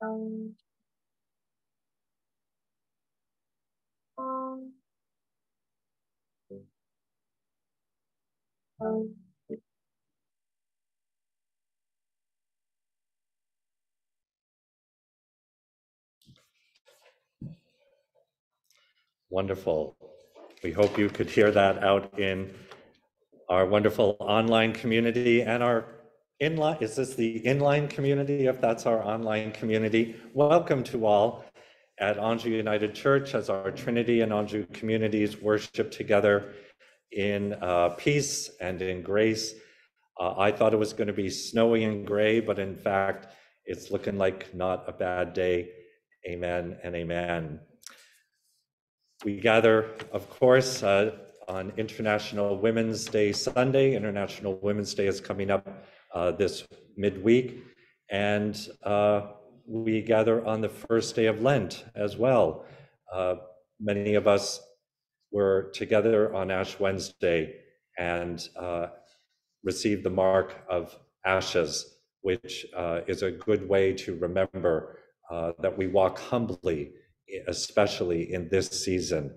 Thank Wonderful. We hope you could hear that out in our wonderful online community and our inline, is this the inline community? If that's our online community, welcome to all at Anjou United Church as our Trinity and Anjou communities worship together in uh, peace and in grace. Uh, I thought it was going to be snowy and gray, but in fact, it's looking like not a bad day. Amen and amen. We gather, of course, uh, on International Women's Day Sunday. International Women's Day is coming up uh, this midweek. And uh, we gather on the first day of Lent as well. Uh, many of us were together on Ash Wednesday and uh, received the mark of ashes, which uh, is a good way to remember that we walk humbly especially in this season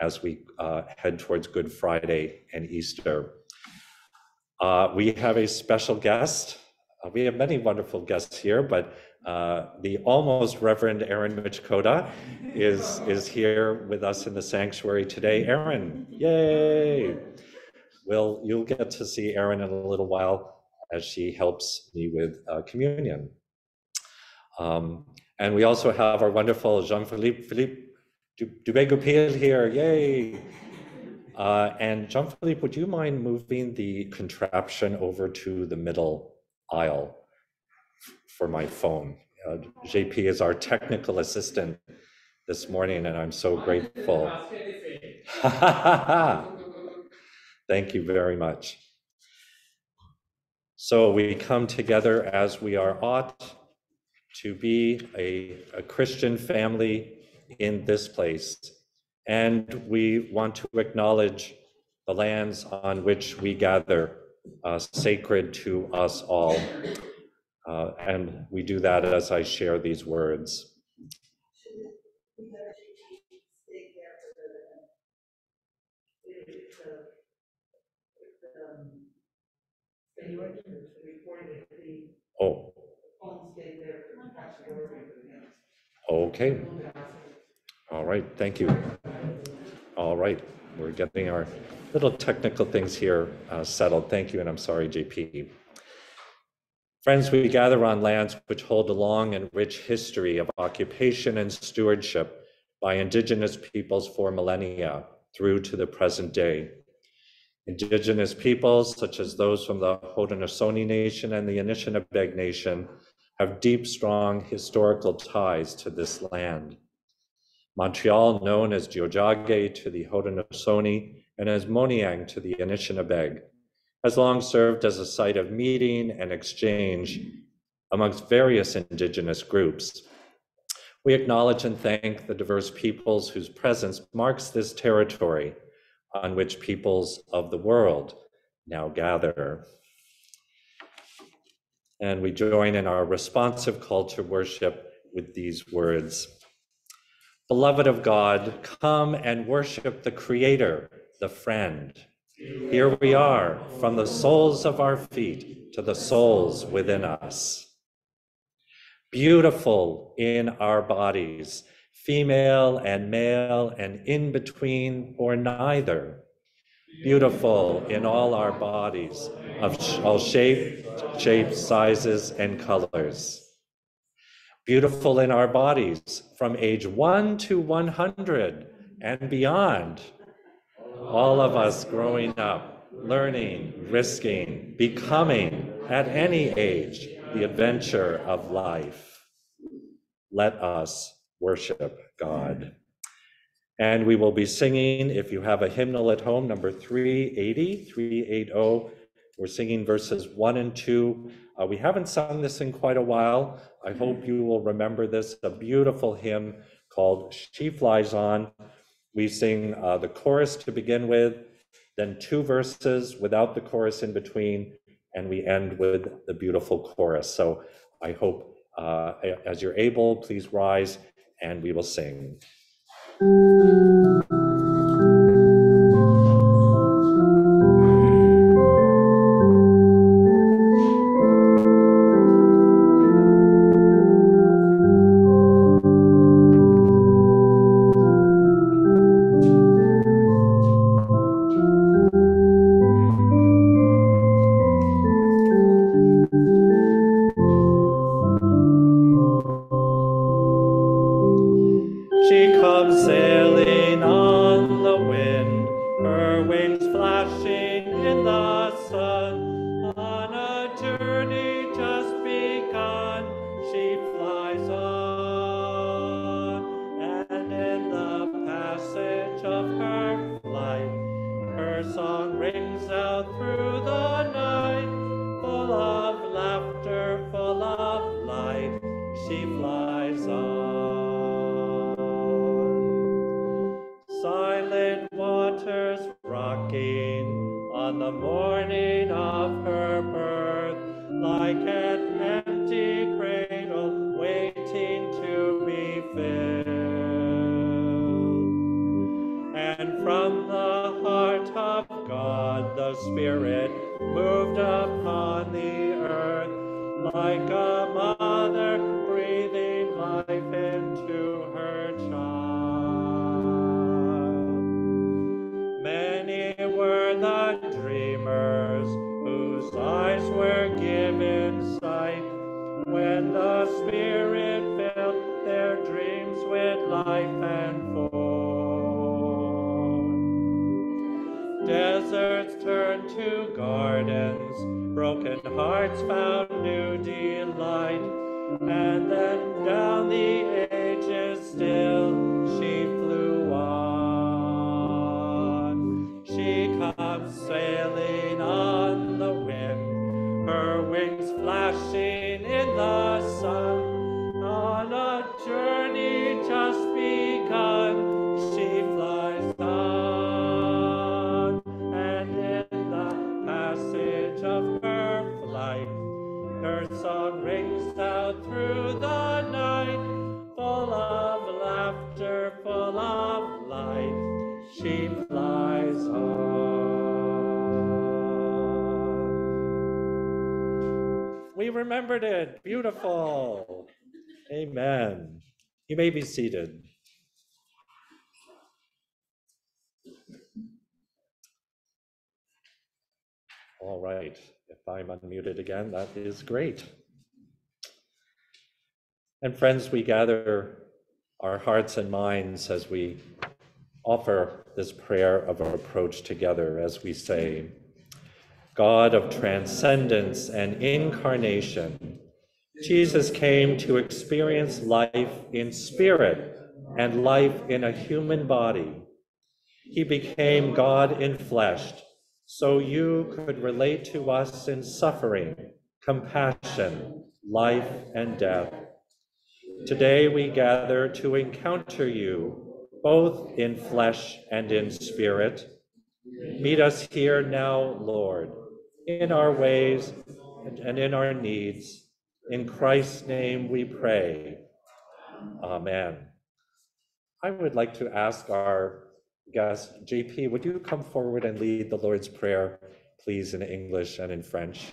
as we uh, head towards Good Friday and Easter. Uh, we have a special guest. Uh, we have many wonderful guests here, but uh, the almost Reverend Aaron Michkota is, is here with us in the sanctuary today. Aaron, yay! Well, you'll get to see Aaron in a little while as she helps me with uh, communion. Um, and we also have our wonderful Jean-Philippe Philippe Dubé-Goupil here, yay! Uh, and Jean-Philippe, would you mind moving the contraption over to the middle aisle for my phone? Uh, JP is our technical assistant this morning, and I'm so grateful. Thank you very much. So we come together as we are ought to be a, a Christian family in this place. And we want to acknowledge the lands on which we gather, uh, sacred to us all. Uh, and we do that as I share these words. Oh. Okay. All right, thank you. All right, we're getting our little technical things here uh, settled. Thank you, and I'm sorry, JP. Friends, we gather on lands which hold a long and rich history of occupation and stewardship by indigenous peoples for millennia through to the present day. Indigenous peoples, such as those from the Haudenosaunee Nation and the Anishinaabeg Nation, have deep, strong historical ties to this land. Montreal, known as Tiohtià:ke to the Haudenosaunee and as Moniang to the Anishinaabeg, has long served as a site of meeting and exchange amongst various indigenous groups. We acknowledge and thank the diverse peoples whose presence marks this territory on which peoples of the world now gather. And we join in our responsive call to worship with these words Beloved of God, come and worship the Creator, the friend. Here we are, from the soles of our feet to the souls within us. beautiful in our bodies, female and male and in between or neither, beautiful in all our bodies of all shape, shapes, sizes, and colors. Beautiful in our bodies from age 1 to 100 and beyond. All of us growing up, learning, risking, becoming at any age the adventure of life. Let us worship God. And we will be singing, if you have a hymnal at home, number 380, 380. We're singing verses 1 and 2. Uh, we haven't sung this in quite a while. I hope you will remember this, a beautiful hymn called She Flies On. We sing uh, the chorus to begin with, then two verses without the chorus in between, and we end with the beautiful chorus. So I hope uh, as you're able, please rise and we will sing. Remembered it. Beautiful. Amen. You may be seated. All right. If I'm unmuted again, that is great. And friends, we gather our hearts and minds as we offer this prayer of our approach together as we say, God of transcendence and incarnation, Jesus came to experience life in spirit and life in a human body. He became God in flesh, so you could relate to us in suffering, compassion, life, and death. Today we gather to encounter you, both in flesh and in spirit. Meet us here now, Lord in our ways and in our needs. In Christ's name we pray. Amen. I would like to ask our guest, JP, would you come forward and lead the Lord's Prayer, please, in English and in French?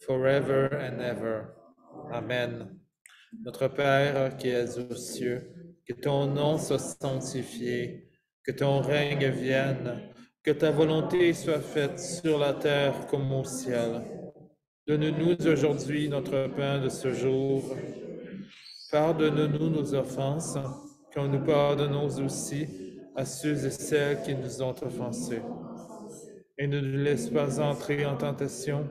forever and ever. Amen. Notre Père qui es aux cieux, que ton nom soit sanctifié, que ton règne vienne, que ta volonté soit faite sur la terre comme au ciel. Donne-nous aujourd'hui notre pain de ce jour. Pardonne-nous nos offenses, comme nous pardonnons aussi à ceux et celles qui nous ont offensés. Et ne nous laisse pas entrer en tentation,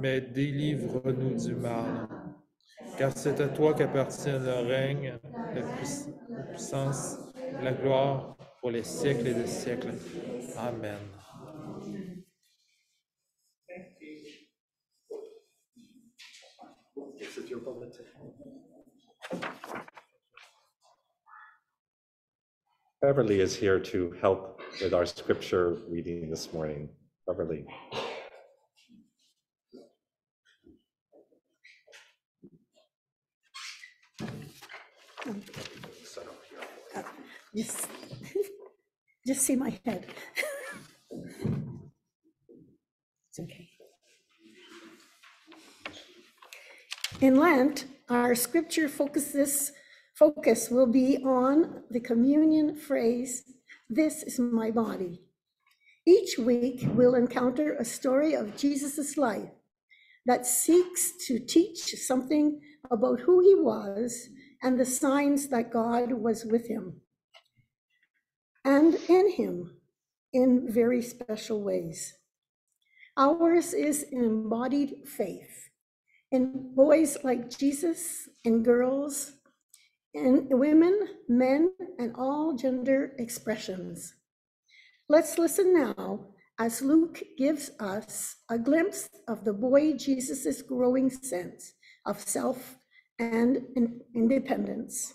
mais délivre-nous du mal. Car c'est à toi qu'appartient le règne, la puissance, la gloire pour les siècles et des siècles. Amen. Beverly is here to help with our scripture reading this morning. Beverly. Just, just see my head. It's okay. In Lent, our scripture focuses, focus will be on the communion phrase, this is my body. Each week, we'll encounter a story of Jesus' life that seeks to teach something about who he was and the signs that God was with him and in him in very special ways. Ours is an embodied faith in boys like Jesus, in girls, in women, men, and all gender expressions. Let's listen now as Luke gives us a glimpse of the boy Jesus' growing sense of self and in- independence,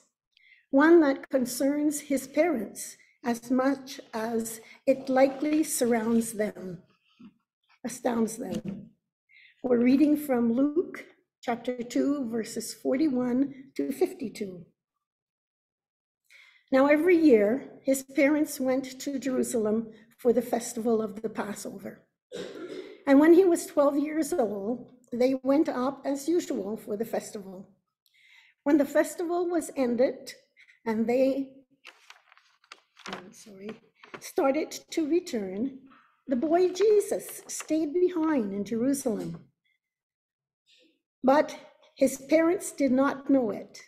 one that concerns his parents as much as it likely surrounds them, astounds them. We're reading from Luke chapter 2, verses 41 to 52. Now, every year, his parents went to Jerusalem for the festival of the Passover. And when he was 12 years old, they went up as usual for the festival. When the festival was ended and they, I'm sorry, started to return, the boy Jesus stayed behind in Jerusalem. But his parents did not know it.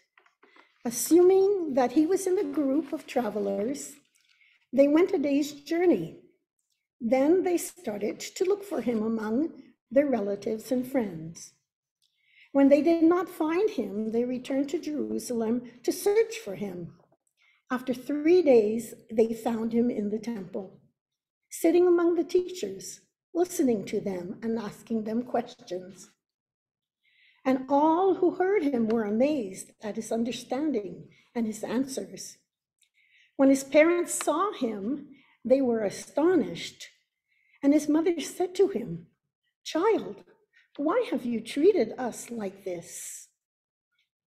Assuming that he was in the group of travelers, they went a day's journey. Then they started to look for him among their relatives and friends. When they did not find him, they returned to Jerusalem to search for him. After three days, they found him in the temple, sitting among the teachers, listening to them and asking them questions. And all who heard him were amazed at his understanding and his answers. When his parents saw him, they were astonished. And his mother said to him, Child, why have you treated us like this?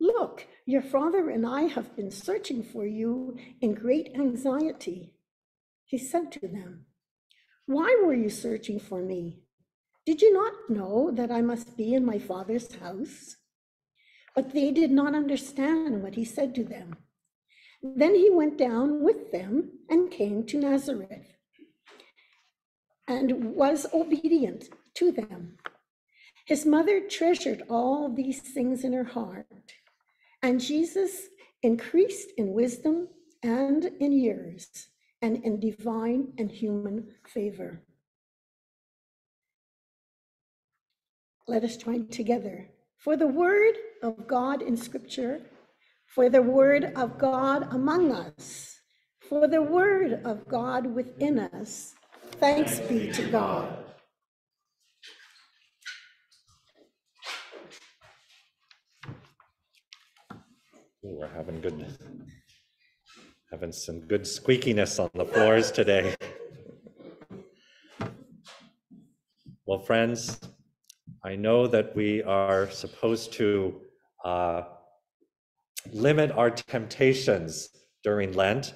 Look, your father and I have been searching for you in great anxiety. He said to them, Why were you searching for me? Did you not know that I must be in my father's house? But they did not understand what he said to them. Then he went down with them and came to Nazareth and was obedient to them. His mother treasured all these things in her heart, and Jesus increased in wisdom and in years and in divine and human favor. Let us join together. For the word of God in Scripture, for the word of God among us, for the word of God within us, thanks be to God. Ooh, We're having good, having some good squeakiness on the floors today. Well, friends, I know that we are supposed to uh, limit our temptations during Lent,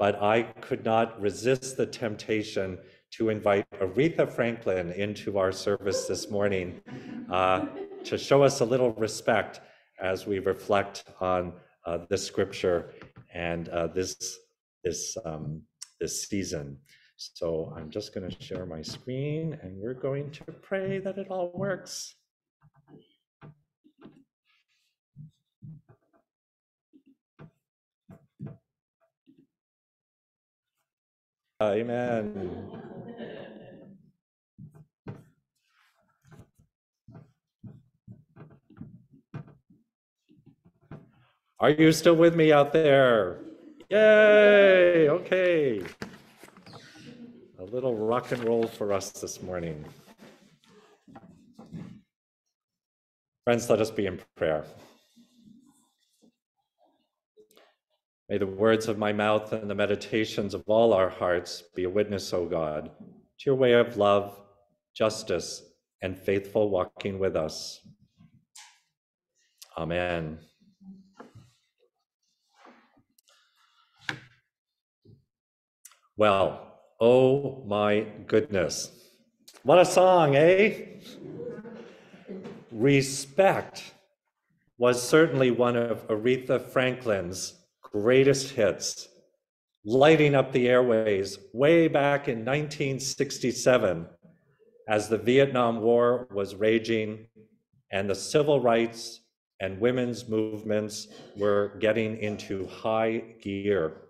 but I could not resist the temptation to invite Aretha Franklin into our service this morning uh, to show us a little respect as we reflect on uh, this scripture and uh, this this um, this season. So I'm just going to share my screen, and we're going to pray that it all works. Amen. Are you still with me out there? Yay! Okay. A little rock and roll for us this morning. Friends, let us be in prayer. May the words of my mouth and the meditations of all our hearts be a witness, O God, to your way of love, justice, and faithful walking with us. Amen. Well, oh my goodness. What a song, eh? Respect was certainly one of Aretha Franklin's greatest hits, lighting up the airways way back in 1967 as the Vietnam War was raging and the civil rights and women's movements were getting into high gear.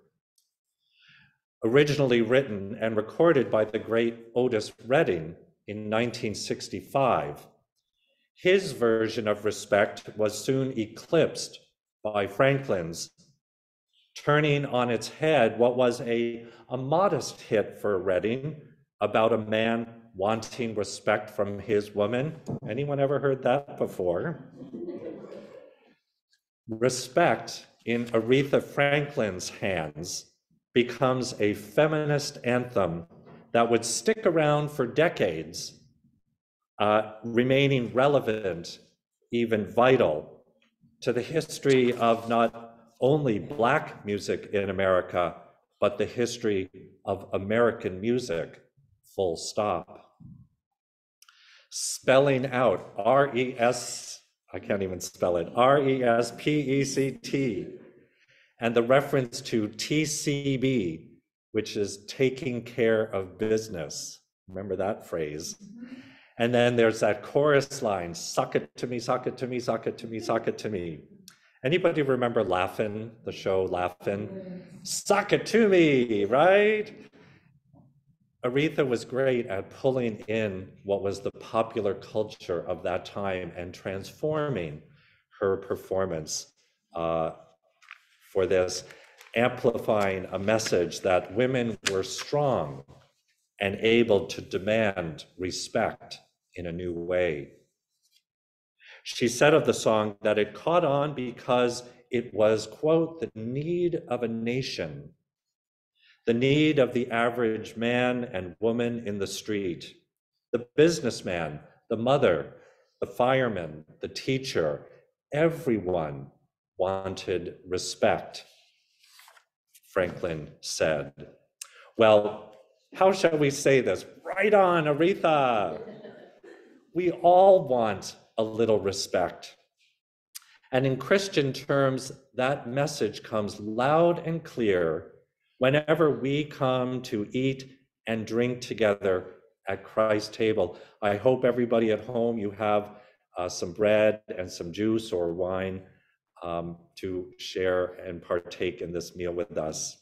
Originally written and recorded by the great Otis Redding in 1965, his version of respect was soon eclipsed by Franklin's, turning on its head what was a, a modest hit for Redding about a man wanting respect from his woman. Anyone ever heard that before? Respect in Aretha Franklin's hands becomes a feminist anthem that would stick around for decades, uh, remaining relevant, even vital to the history of not only Black music in America, but the history of American music, full stop. Spelling out R E S, I can't even spell it, R E S P E C T, and the reference to TCB, which is taking care of business. Remember that phrase? And then there's that chorus line, suck it to me, suck it to me, suck it to me, suck it to me. Anybody remember Laugh-In, the show Laugh-In? Suck it to me, right? Aretha was great at pulling in what was the popular culture of that time and transforming her performance uh, for this, amplifying a message that women were strong and able to demand respect in a new way. She said of the song that it caught on because it was, quote, the need of a nation, the need of the average man and woman in the street, the businessman, the mother, the fireman, the teacher, everyone wanted respect, Franklin said. Well, how shall we say this? Right on, Aretha. We all want a little respect. And in Christian terms, that message comes loud and clear whenever we come to eat and drink together at Christ's table. I hope everybody at home, you have uh, some bread and some juice or wine um, to share and partake in this meal with us.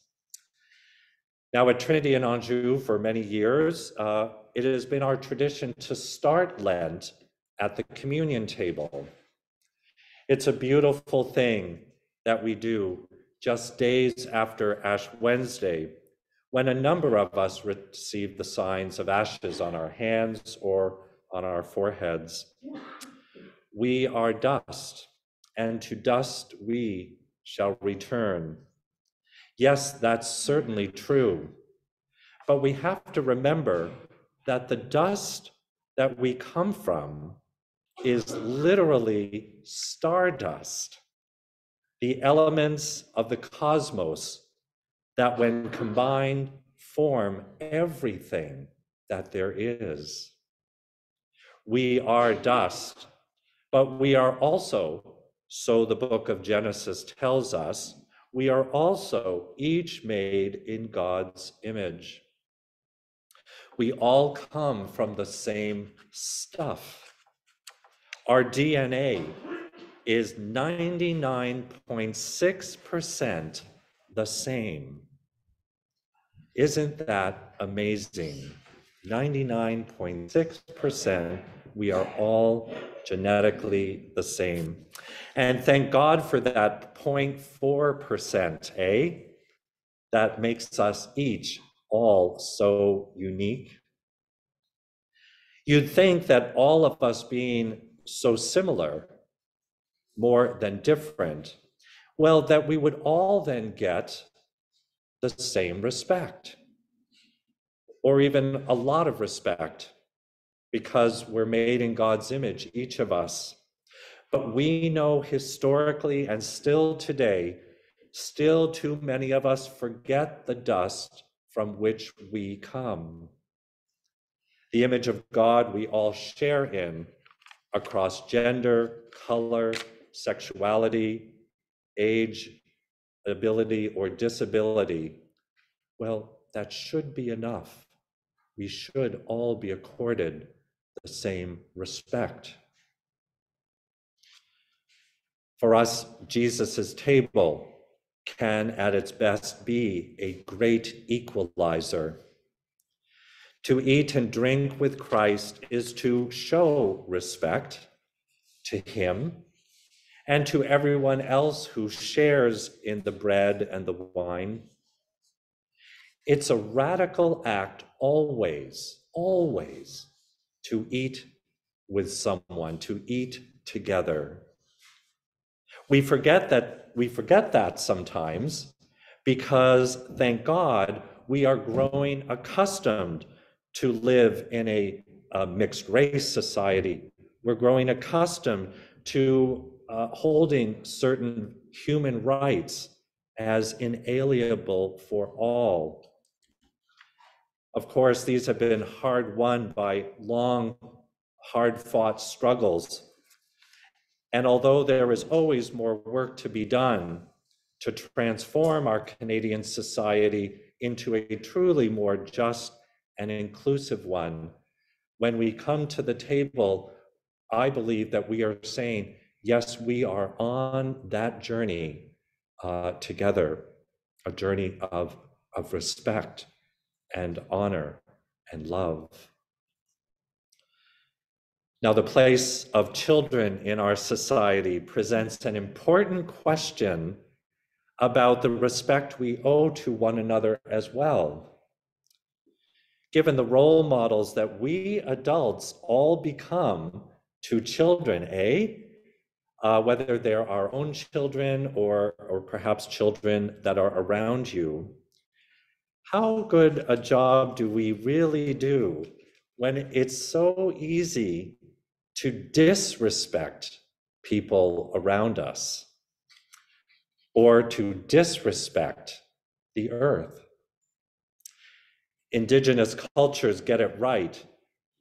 Now, at Trinity in Anjou, for many years, uh, it has been our tradition to start Lent at the communion table. It's a beautiful thing that we do just days after Ash Wednesday, when a number of us receive the signs of ashes on our hands or on our foreheads. We are dust, and to dust we shall return. Yes, that's certainly true. But we have to remember that the dust that we come from is literally stardust, the elements of the cosmos that, when combined, form everything that there is. We are dust, but we are also, so the book of Genesis tells us, we are also each made in God's image. We all come from the same stuff. Our DNA is 99.6% the same. Isn't that amazing? 99.6%, we are all genetically the same. And thank God for that 0.4%, eh? That makes us each all so unique. You'd think that all of us being so similar, more than different, well, that we would all then get the same respect, or even a lot of respect, because we're made in God's image, each of us. But we know historically and still today, still too many of us forget the dust from which we come. The image of God we all share in across gender, color, sexuality, age, ability, or disability. Well, that should be enough. We should all be accorded the same respect. For us, Jesus' table can at its best be a great equalizer. To eat and drink with Christ is to show respect to him and to everyone else who shares in the bread and the wine. It's a radical act always, always to eat with someone, to eat together. We forget that we forget that sometimes because thank God we are growing accustomed to live in a, a mixed race society. We're growing accustomed to uh, holding certain human rights as inalienable for all. Of course, these have been hard won by long, hard fought struggles. And although there is always more work to be done to transform our Canadian society into a truly more just and inclusive one, when we come to the table, I believe that we are saying, yes, we are on that journey uh, together, a journey of, of respect and honor and love. Now, the place of children in our society presents an important question about the respect we owe to one another as well. Given the role models that we adults all become to children, eh? Uh, whether they're our own children or, or perhaps children that are around you, how good a job do we really do when it's so easy to disrespect people around us or to disrespect the earth. Indigenous cultures get it right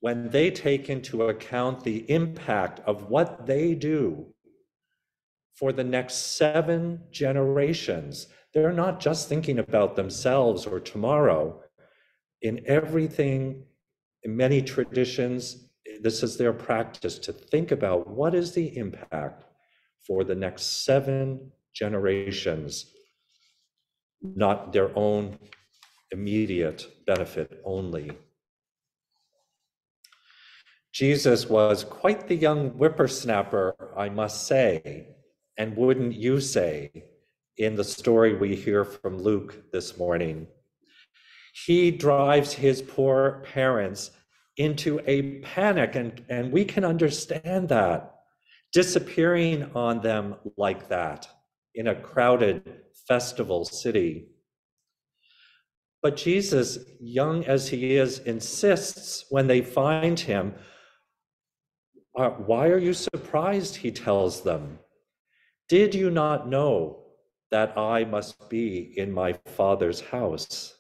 when they take into account the impact of what they do for the next seven generations. They're not just thinking about themselves or tomorrow. In everything, in many traditions, this is their practice to think about what is the impact for the next seven generations, not their own immediate benefit only. Jesus was quite the young whippersnapper, I must say, and wouldn't you say, in the story we hear from Luke this morning. He drives his poor parents into a panic, and, and we can understand that. Disappearing on them like that in a crowded festival city. But Jesus, young as he is, insists when they find him, uh, Why are you surprised? He tells them. Did you not know that I must be in my Father's house?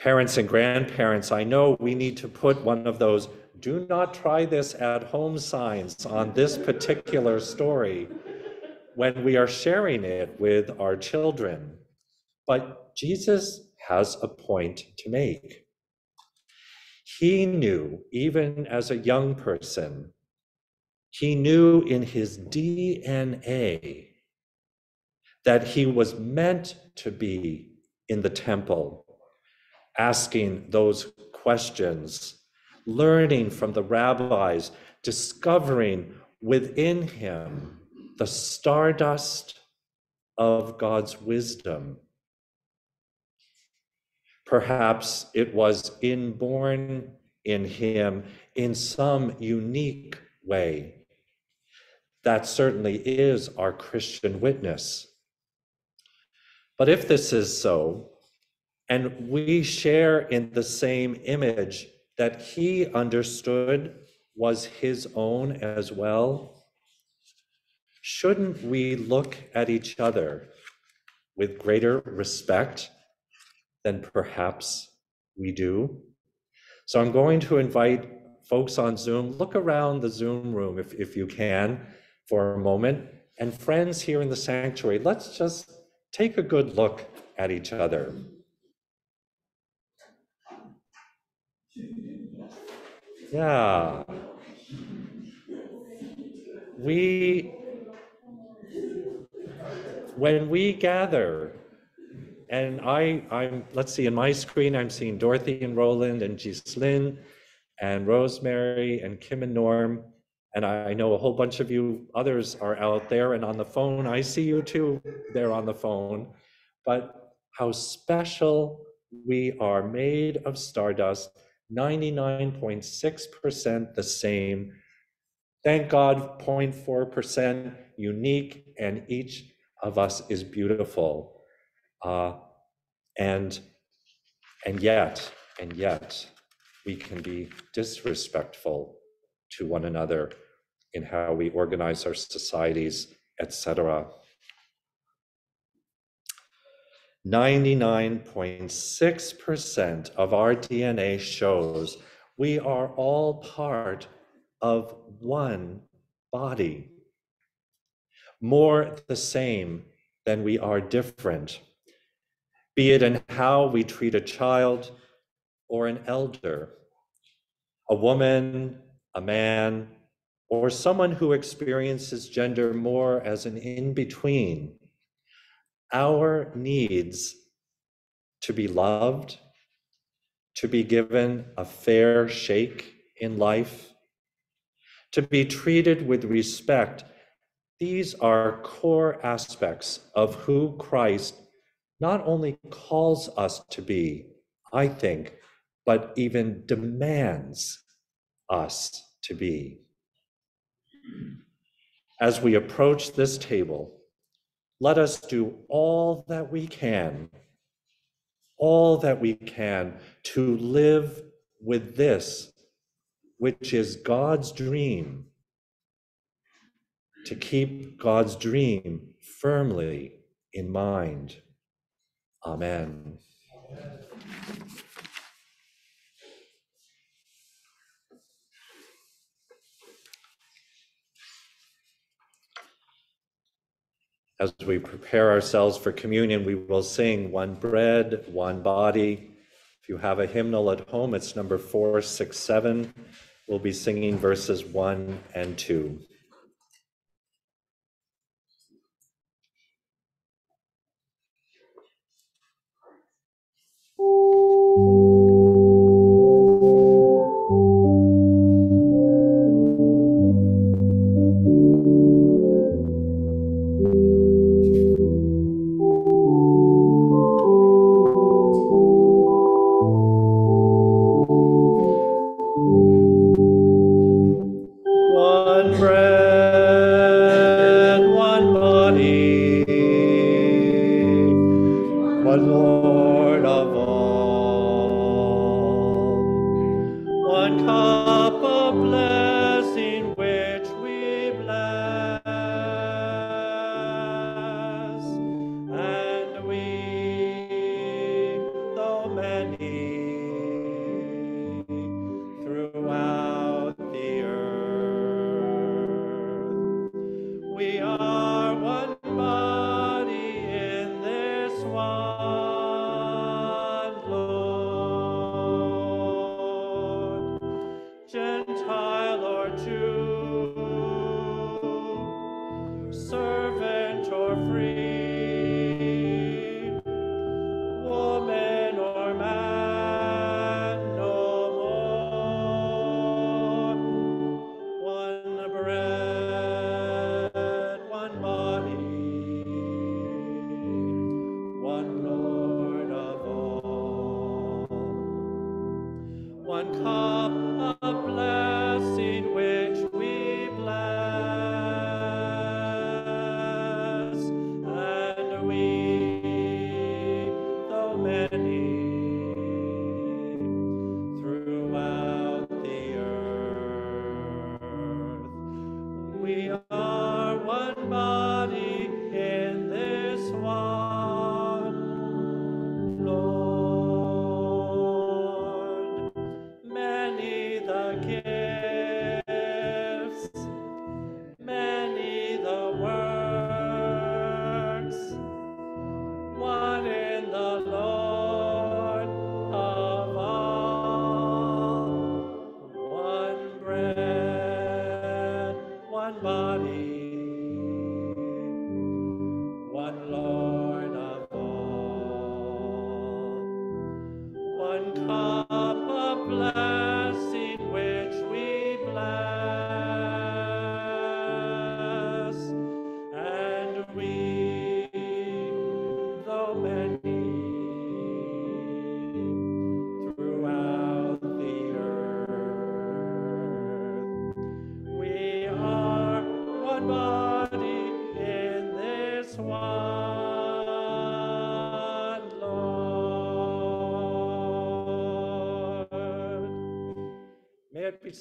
Parents and grandparents, I know we need to put one of those do not try this at home signs on this particular story when we are sharing it with our children. But Jesus has a point to make. He knew, even as a young person, he knew in his DNA that he was meant to be in the temple, asking those questions, learning from the rabbis, discovering within him the stardust of God's wisdom. Perhaps it was inborn in him in some unique way. That certainly is our Christian witness. But if this is so, and we share in the same image that he understood was his own as well, shouldn't we look at each other with greater respect than perhaps we do? So I'm going to invite folks on Zoom, look around the Zoom room if, if you can for a moment. And friends here in the sanctuary, let's just take a good look at each other. Yeah. We, when we gather, and I, I'm, let's see, in my screen, I'm seeing Dorothy and Roland and Gislyn and Rosemary and Kim and Norm. And I know a whole bunch of you others are out there and on the phone. I see you too there on the phone. But how special we are made of stardust 99.6% the same. Thank God, 0.4% unique, and each of us is beautiful. Uh, and and yet, and yet, we can be disrespectful to one another in how we organize our societies, etc. 99.6% of our DNA shows we are all part of one body. More the same than we are different, be it in how we treat a child or an elder, a woman, a man, or someone who experiences gender more as an in between our needs to be loved, to be given a fair shake in life, to be treated with respect, these are core aspects of who Christ not only calls us to be, I think, but even demands us to be. As we approach this table, let us do all that we can, all that we can to live with this, which is God's dream, to keep God's dream firmly in mind. Amen. Amen. As we prepare ourselves for communion, we will sing one bread, one body. If you have a hymnal at home, it's number 467. We'll be singing verses 1 and 2. podcast.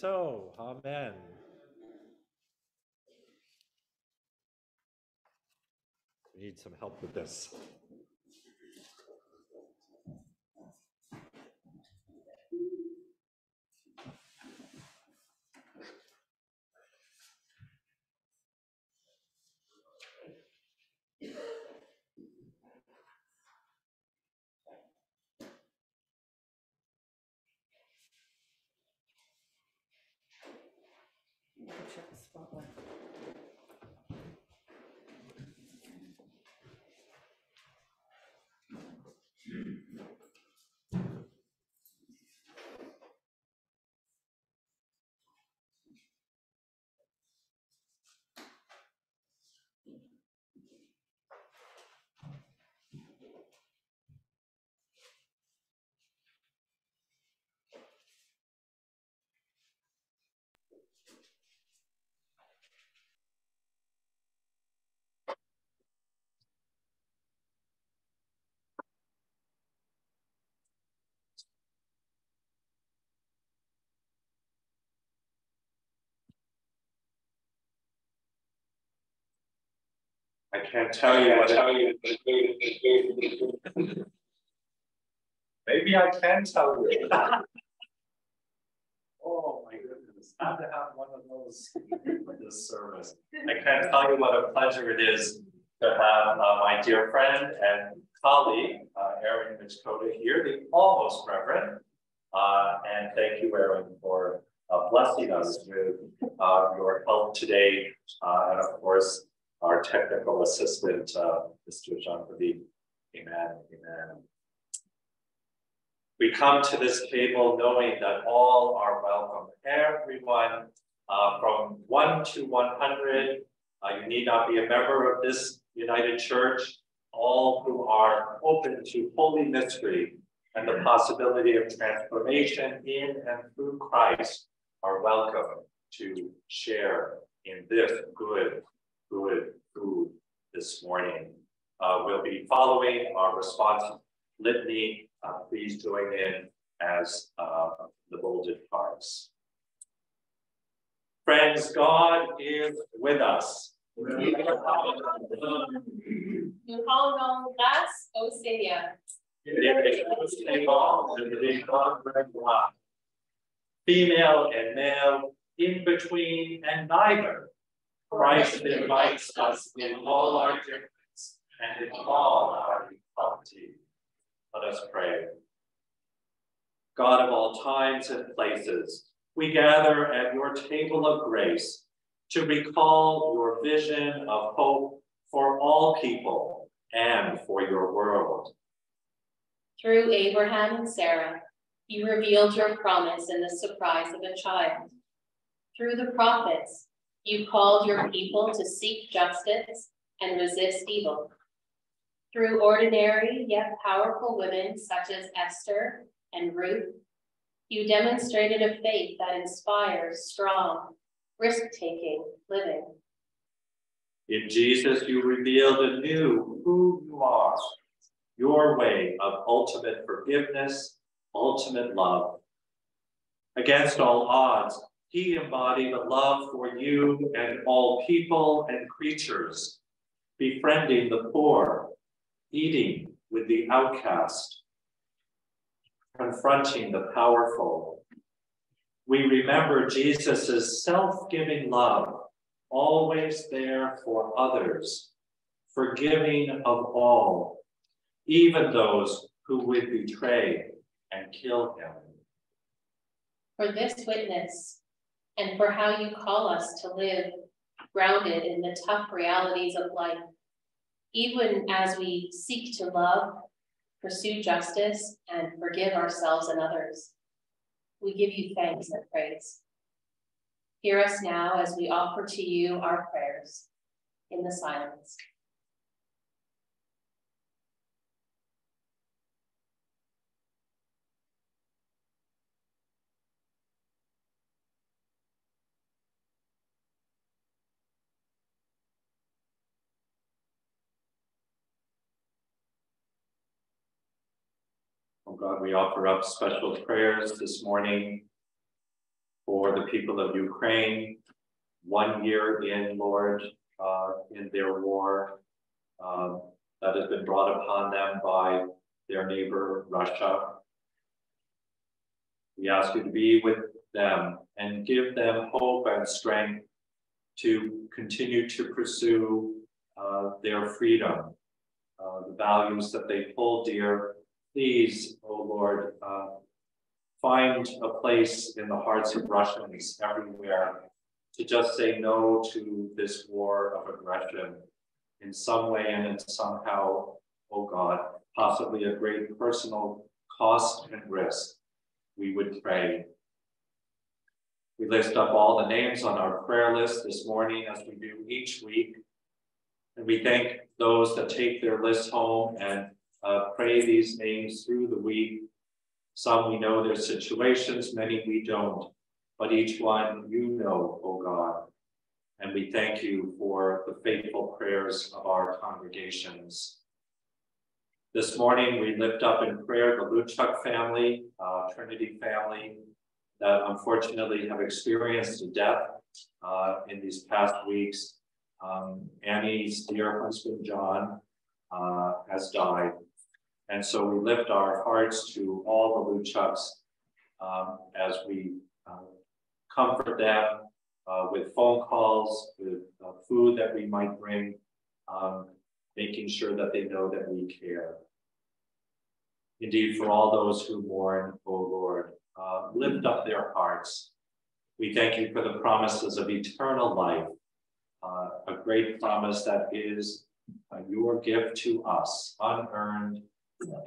So. Amen. We need some help with this. I can't tell you what it Maybe I can tell you. Oh, my goodness, how to have one of those for this service. I can't tell you what a pleasure it is to have uh, my dear friend and colleague, uh, Erin Michkota here, the almost reverend. Uh, and thank you, Erin, for uh, blessing us with uh, your help today. Uh, and of course, our technical assistant, uh, Mr. Jean-Philippe. Amen, amen. We come to this table knowing that all are welcome. Everyone uh, from 1 to 100, uh, you need not be a member of this United Church. All who are open to holy mystery and the possibility of transformation in and through Christ are welcome to share in this good, good food this morning. Uh, we'll be following our response litany uh, please join in as uh, the bolded parts. Friends, God is with us. Nous rendons grâce au Seigneur. Female and male, in between and neither. Christ invites us in all our difference and in all our equality. Let us pray. God of all times and places, we gather at your table of grace to recall your vision of hope for all all people and for your world. Through Abraham and Sarah, you revealed your promise in the surprise of a child. Through the prophets, you called your people to seek justice and resist evil. Through ordinary yet powerful women such as Esther and Ruth, you demonstrated a faith that inspires strong, risk-taking living. In Jesus, you revealed anew who you are, your way of ultimate forgiveness, ultimate love. Against all odds, he embodied a love for you and all people and creatures, befriending the poor, eating with the outcast, confronting the powerful. We remember Jesus' self-giving love, always there for others, forgiving of all, even those who would betray and kill him. For this witness, and for how you call us to live grounded in the tough realities of life, even as we seek to love, pursue justice, and forgive ourselves and others. We give you thanks and praise. Hear us now as we offer to you our prayers in the silence. Oh God, we offer up special prayers this morning for the people of Ukraine, one year in, Lord, uh, in their war um, that has been brought upon them by their neighbor, Russia. We ask you to be with them and give them hope and strength to continue to pursue uh, their freedom, uh, the values that they hold dear please, O oh Lord, uh, find a place in the hearts of Russians everywhere to just say no to this war of aggression in some way and in somehow, oh God, possibly a great personal cost and risk, we would pray. We list up all the names on our prayer list this morning as we do each week. And we thank those that take their list home and uh, pray these names through the week. Some we know their situations, many we don't, but each one you know, O God. And we thank you for the faithful prayers of our congregations. This morning, we lift up in prayer the Luchuk family, uh, Trinity family, that unfortunately have experienced a death uh, in these past weeks. Um, Annie's dear husband, John, uh, has died. And so we lift our hearts to all the Luchuks um, as we uh, comfort them uh, with phone calls, with uh, food that we might bring, um, making sure that they know that we care. Indeed, for all those who mourn, O oh Lord, uh, lift up their hearts. We thank you for the promises of eternal life, uh, a great promise that is uh, your gift to us, unearned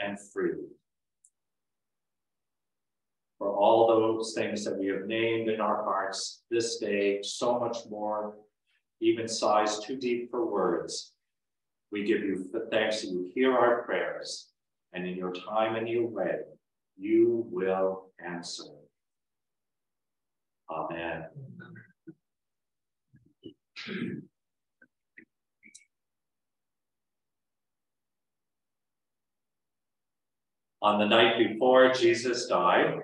and free. For all those things that we have named in our hearts this day, so much more, even sighs too deep for words, we give you thanks that you hear our prayers, and in your time and your way, you will answer. Amen. On the night before Jesus died,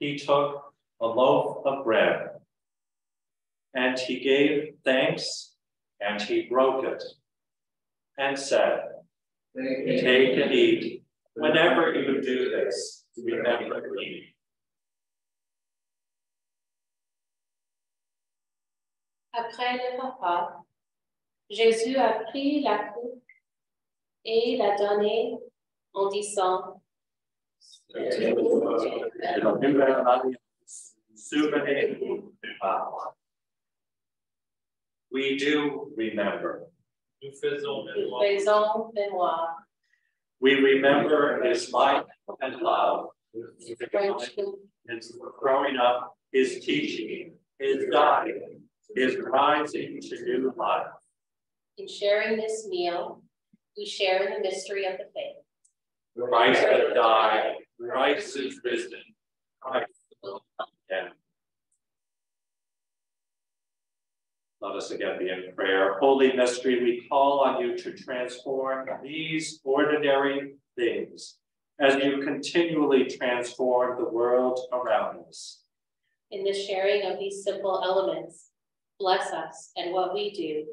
he took a loaf of bread and he gave thanks and he broke it and said, Take and eat. Whenever you do this, remember me. Après le repas, Jésus a pris la coupe et l'a donnée en disant we do remember Nous faisons nous faisons mémoire We remember his life and love, his friendship, his growing up, his teaching, his dying, his rising to new life. In sharing this meal, we share in the mystery of the faith. Christ has died, Christ is risen, Christ will come again. Let us again be in prayer. Holy mystery, we call on you to transform these ordinary things as you continually transform the world around us. In the sharing of these simple elements, bless us and what we do,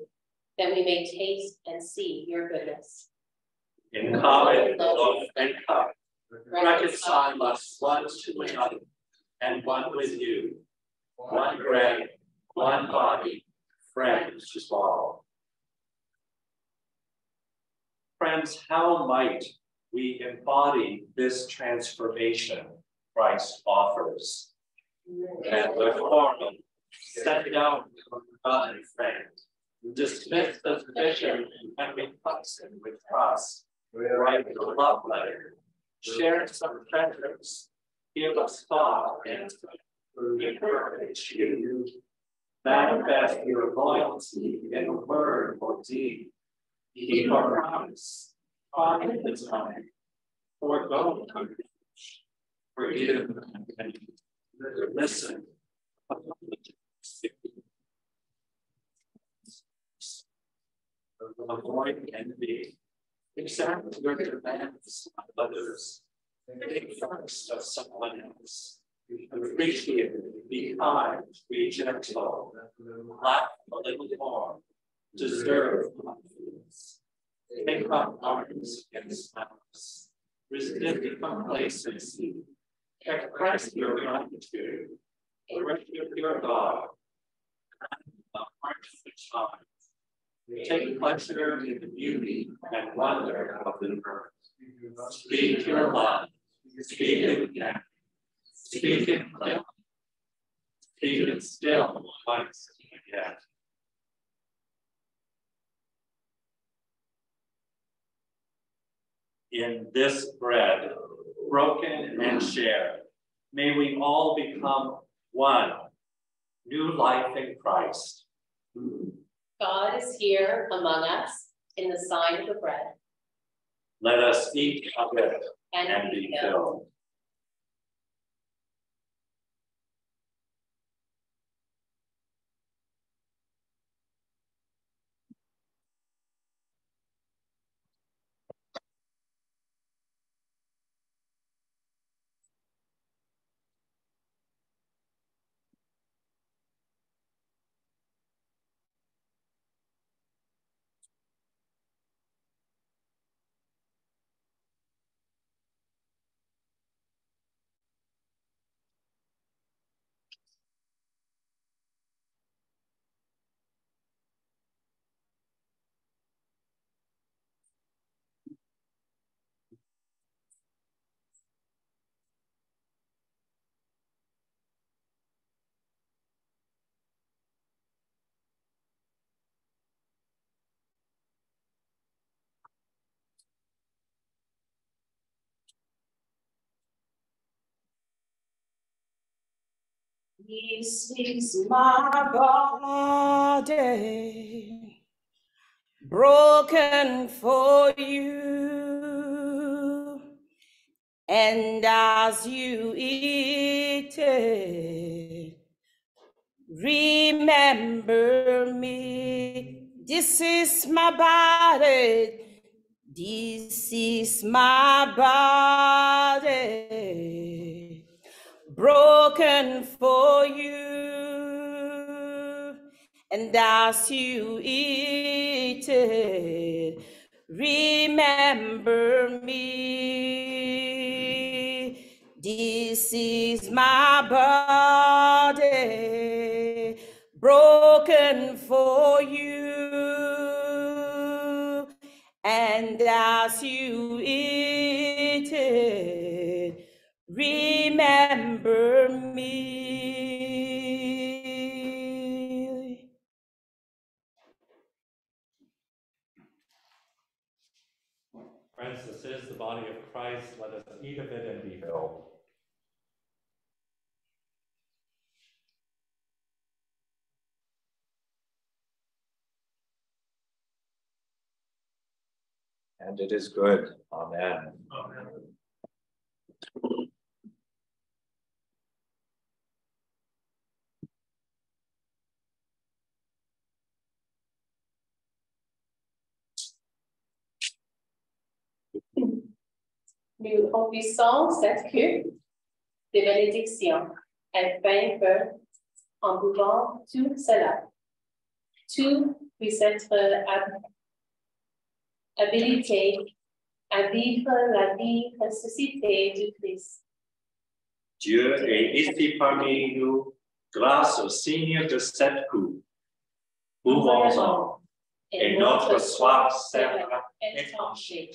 that we may taste and see your goodness. In common love and cup, reconcile us one to another and one with you. One bread, one body, friends to all. Friends, how might we embody this transformation Christ offers? And reform, set down God and friend, dismiss suspicion and replace it with trust. Write the love letter, share some treasures, give us thought and encourage you. Manifest your loyalty in a word or deed. Keep our promise, find the time, forego condemnation, forgive and listen. Avoid envy, accept your demands of others, think first of someone else. Appreciate, be kind, be gentle, laugh a little more, deserve confidence. Take up arms against malice, resist complacency, express your gratitude, worship your God, and the heart of child. Take pleasure in the beauty and wonder of the earth. Speak your love, speak it again. Speak it clearly. Speak it still once again. In this bread, broken and shared, may we all become one, new life in Christ. God is here among us in the sign of the bread Let us eat of it and and be be filled. This is my body, broken for you. And as you eat it, remember me. This is my body. This is my body broken for you. And as you eat it, remember me. This is my body broken for you. And as you eat it, remember me. Friends, this is the body of Christ. Let us eat of it and be filled. And it is good. Amen. Nous remplissons cette coupe de bénédiction afin que, en buvant tout cela, tout puisse être habilité à vivre la vie ressuscitée du Christ. Dieu est ici parmi nous grâce au signe de cette coupe. Buvons-en et notre soif sera étanchée.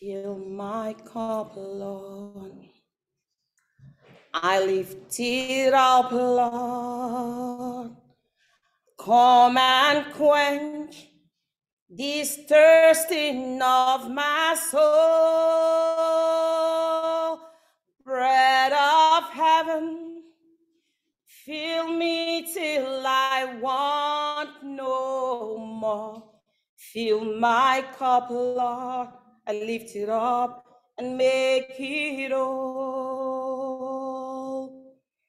Fill my cup, Lord. I lift it up, Lord. Come and quench this thirsting of my soul. Bread of heaven, fill me till I want no more. Fill my cup, Lord. I lift it up and make it whole.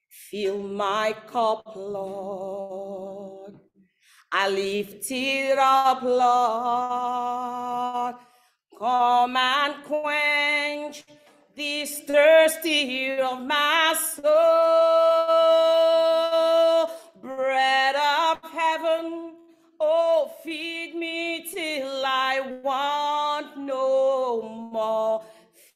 Fill my cup, Lord. I lift it up, Lord. Come and quench this thirsty of my soul. More.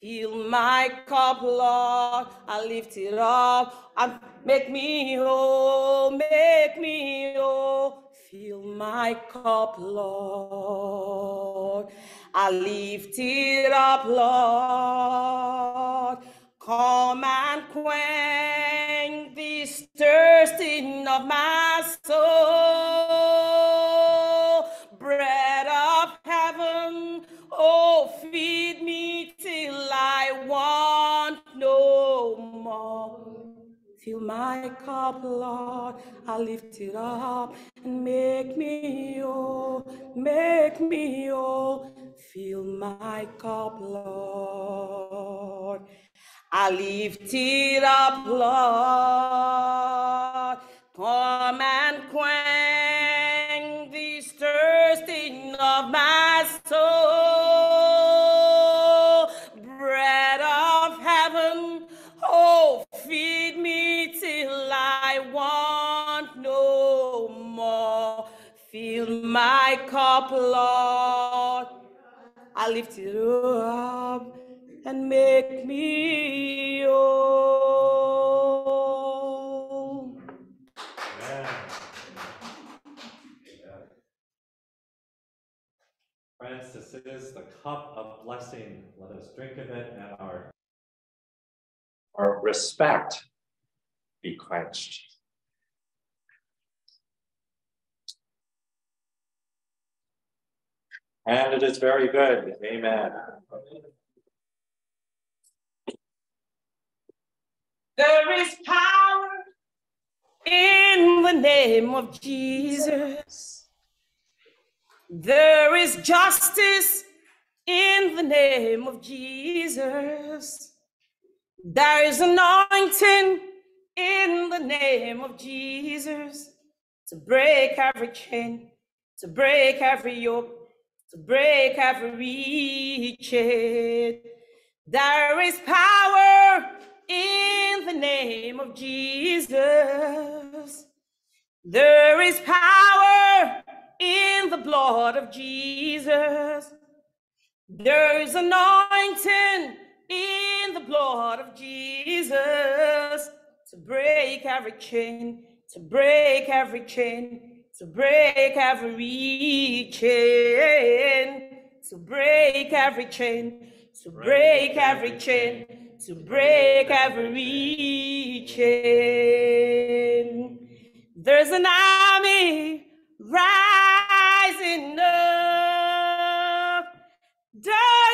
Fill my cup, Lord. I lift it up and make me whole, make me whole. Fill my cup, Lord. I lift it up, Lord. Come and quench this thirsting of my soul. Fill my cup, Lord. I lift it up and make me whole, make me whole. Fill my cup, Lord. I lift it up, Lord. Come and quench this thirsting of my soul. My cup, Lord. I lift it up and make me whole. Friends, this is the cup of blessing. Let us drink of it and our our respect be quenched. And it is very good. Amen. There is power in the name of Jesus. There is justice in the name of Jesus. There is anointing in the name of Jesus to break every chain, to break every yoke, to break every chain. There is power in the name of Jesus. There is power in the blood of Jesus. There is anointing in the blood of Jesus to break every chain, to break every chain, to break every chain, to break every chain, to break every chain, to break every chain. There's an army rising up. There's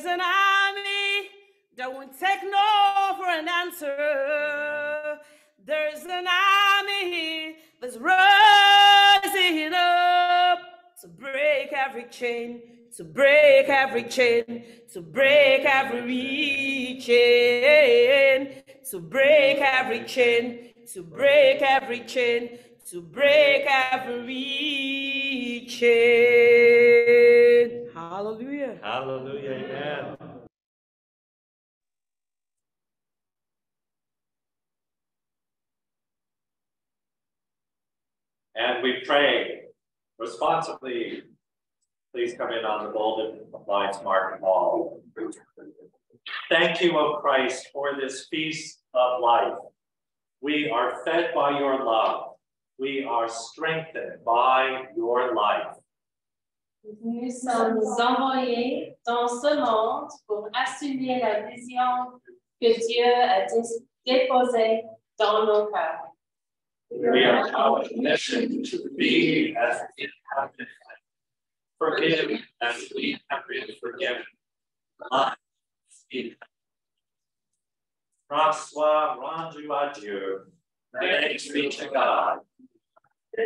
There's an army that won't take no for an answer. There's an army that's rising up to break every chain, to break every chain, to break every chain, to break every chain, to break every chain, to break every chain. Hallelujah. Hallelujah, amen. And we pray responsibly. Please come in on the Golden Lines Market Hall. Thank you, O Christ, for this feast of life. We are fed by your love. We are strengthened by your life. Nous sommes envoyés dans ce monde pour assumer la vision que Dieu a dé- déposée dans nos cœurs. We are in mission to be as in heaven. Forgive as we have been forgiven. Us in François, rendu à Dieu. Thanks be to God. We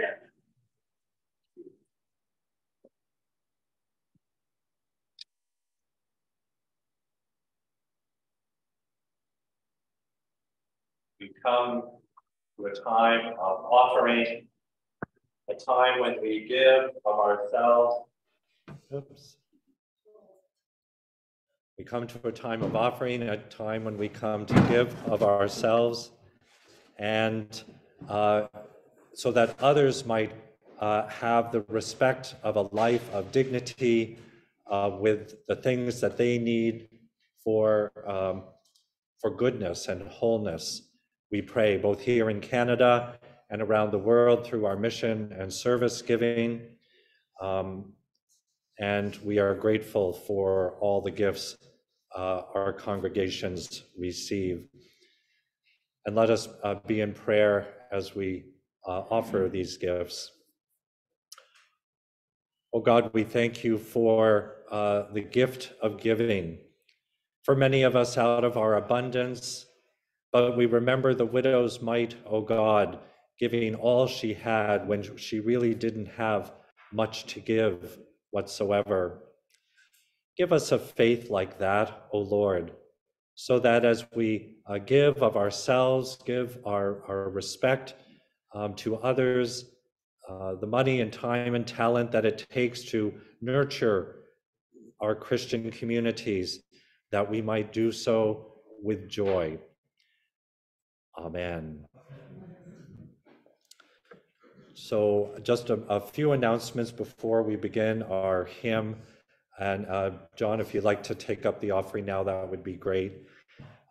come to a time of offering, a time when we give of ourselves. Oops. We come to a time of offering, a time when we come to give of ourselves, and uh, so that others might uh, have the respect of a life of dignity uh, with the things that they need for, um, for goodness and wholeness. We pray both here in Canada and around the world through our mission and service giving. Um, and we are grateful for all the gifts uh, our congregations receive. And let us uh, be in prayer as we uh, offer these gifts. Oh God, we thank you for uh, the gift of giving. For many of us, out of our abundance, but we remember the widow's mite, O God, giving all she had when she really didn't have much to give whatsoever. Give us a faith like that, O Lord, so that as we uh, give of ourselves, give our, our respect um, to others, uh, the money and time and talent that it takes to nurture our Christian communities, that we might do so with joy. Amen. So just a, a few announcements before we begin our hymn. And uh, John, if you'd like to take up the offering now, that would be great.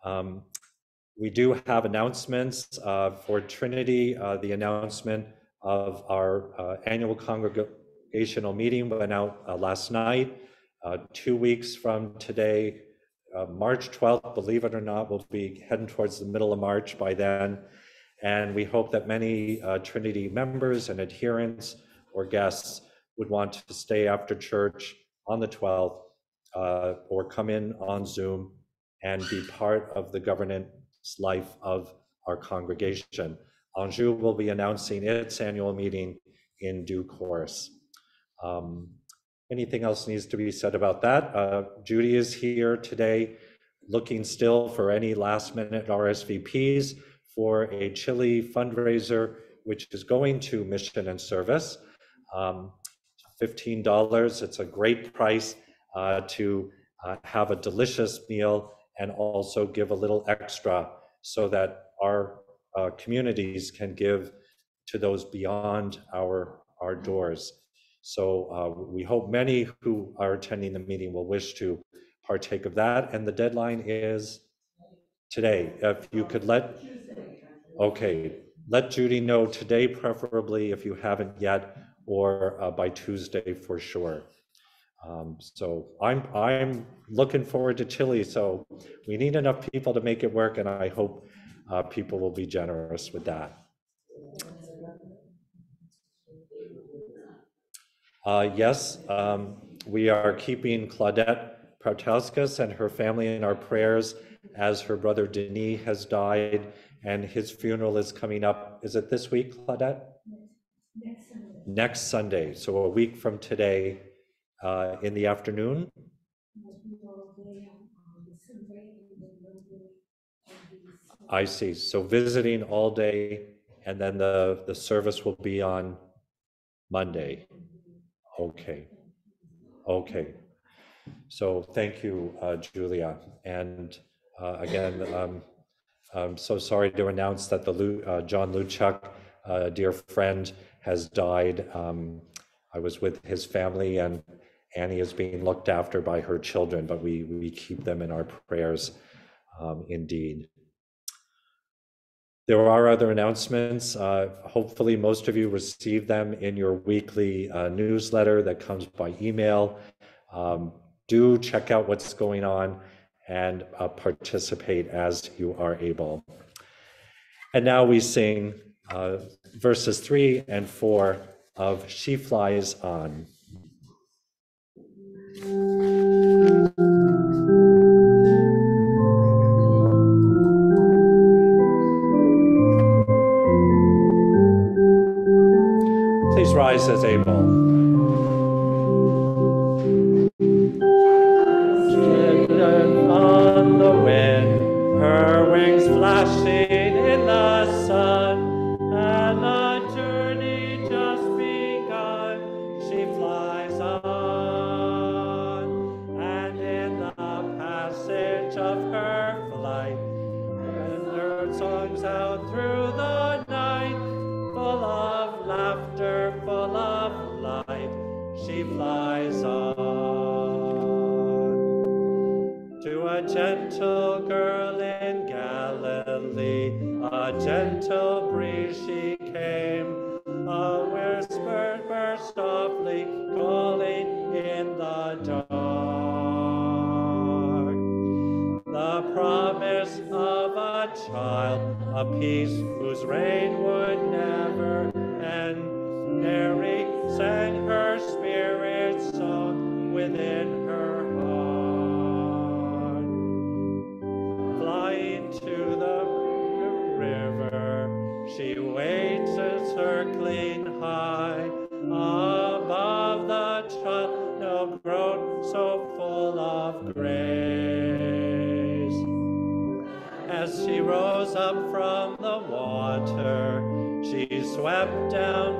Um, we do have announcements uh, for Trinity. Uh, the announcement of our uh, annual congregational meeting went out uh, last night. Uh, two weeks from today, uh, March 12th, believe it or not, we'll be heading towards the middle of March by then. And we hope that many uh, Trinity members and adherents or guests would want to stay after church on the 12th uh, or come in on Zoom and be part of the governance life of our congregation. Anjou will be announcing its annual meeting in due course. Um, Anything else needs to be said about that? Uh, Judy is here today, looking still for any last minute RSVPs for a chili fundraiser, which is going to Mission and Service. Um, $15, it's a great price uh, to uh, have a delicious meal and also give a little extra so that our uh, communities can give to those beyond our, our doors. So uh, we hope many who are attending the meeting will wish to partake of that. And the deadline is today. If you could let, okay, let Judy know today preferably if you haven't yet, or uh, by Tuesday for sure. Um, So I'm, I'm looking forward to chili, so we need enough people to make it work, and I hope uh, people will be generous with that. Uh, Yes, um, we are keeping Claudette Protauskas and her family in our prayers as her brother Denis has died, and his funeral is coming up. Is it this week, Claudette? Next Sunday, so a week from today, uh, in the afternoon? I see. So visiting all day, and then the, the service will be on Monday. Okay. Okay. So thank you, uh, Julia. And uh, again, um, I'm so sorry to announce that the Lu- uh, John Luchuk, a dear friend, has died. Um, I was with his family, and Annie is being looked after by her children, but we we keep them in our prayers, um, indeed. There are other announcements. Uh, hopefully, most of you receive them in your weekly uh, newsletter that comes by email. Um, do check out what's going on and uh, participate as you are able. And now we sing uh, verses three and four of She Flies On. As able. A peace whose reign would swept down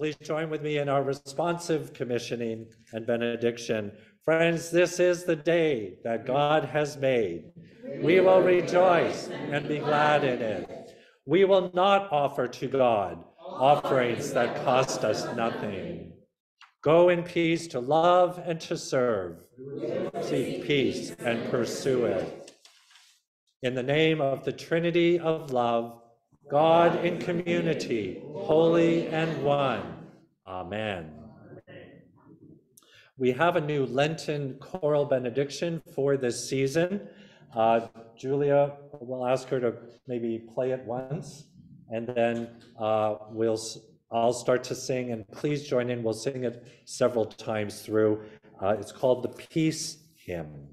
Please join with me in our responsive commissioning and benediction. Friends, this is the day that God has made. We will rejoice and be glad in it. We will not offer to God offerings that cost us nothing. Go in peace to love and to serve. Seek peace and pursue it. In the name of the Trinity of love, God in community, holy and one. Amen. We have a new Lenten choral benediction for this season. Uh, Julia, we'll ask her to maybe play it once, and then uh, we'll, I'll start to sing, and please join in. We'll sing it several times through. Uh, It's called the Peace Hymn.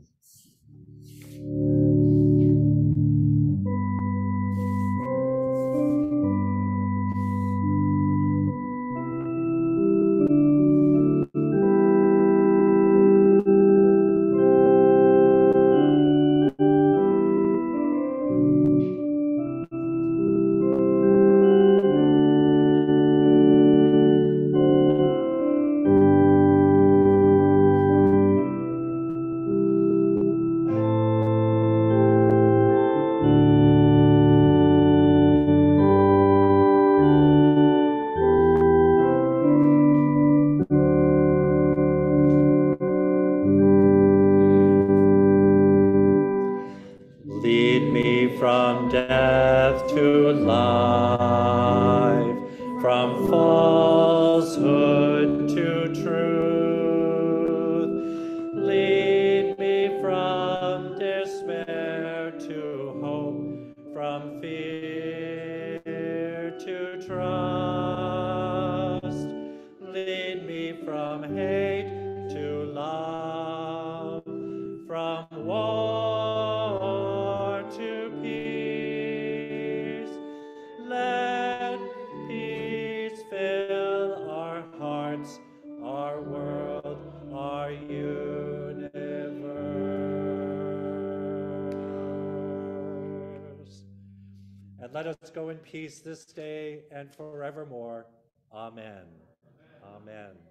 From hate to love, from war to peace. Let peace fill our hearts, our world, our universe. And let us go in peace this day and forevermore. Amen. Amen.